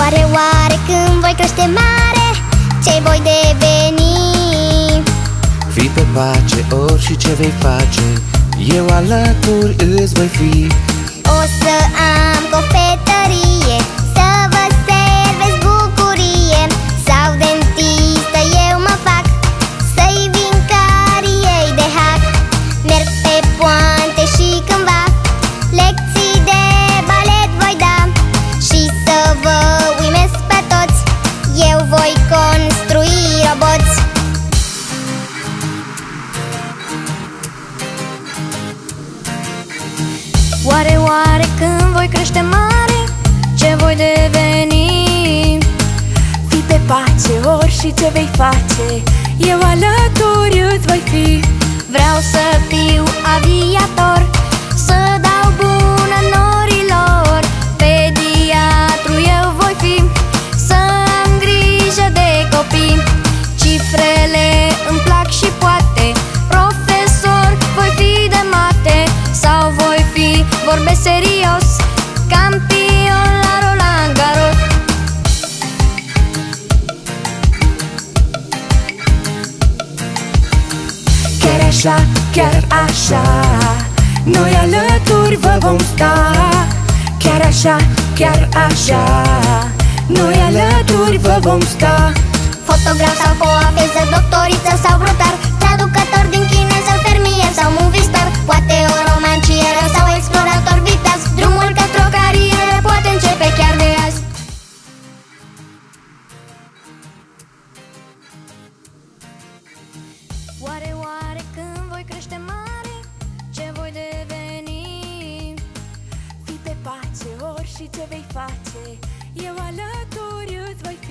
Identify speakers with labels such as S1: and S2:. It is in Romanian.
S1: Oare, oare când voi crește mare Ce voi deveni?
S2: Fii pe pace, orice ce vei face Eu alături îți voi fi
S1: O să am cofetărie
S3: Oare, oare când voi crește mare Ce voi deveni? Fii pe pace, ori și ce vei face Eu alături îți voi fi Vreau să fiu aviator așa, chiar așa. Noi alături vă vom sta Chiar așa, chiar așa. Noi alături vă vom sta.
S1: Fotograf sau coafeză,
S3: și ce vei face? Eu alături îți voi fi